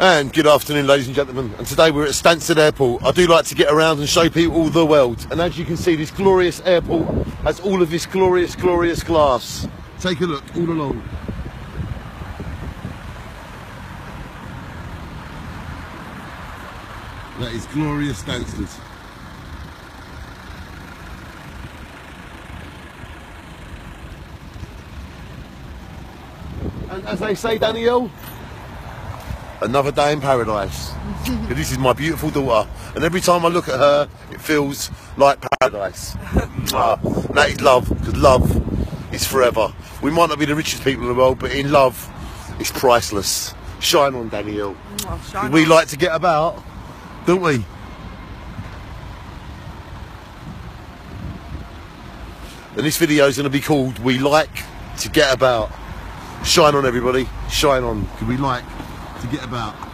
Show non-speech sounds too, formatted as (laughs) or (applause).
And good afternoon, ladies and gentlemen. And today we're at Stansted Airport. I do like to get around and show people all the world. And as you can see, this glorious airport has all of this glorious, glorious glass. Take a look all along. That is glorious Stansted. And as they say, Danielle, another day in paradise. (laughs) this is my beautiful daughter, and every time I look at her, it feels like paradise. That is love, because love is forever. We might not be the richest people in the world, but in love, it's priceless. Shine on, Danielle. Shine we on. like to get about, don't we? And this video is going to be called "We Like to Get About." Shine on, everybody. Shine on. 'cause we like to get about.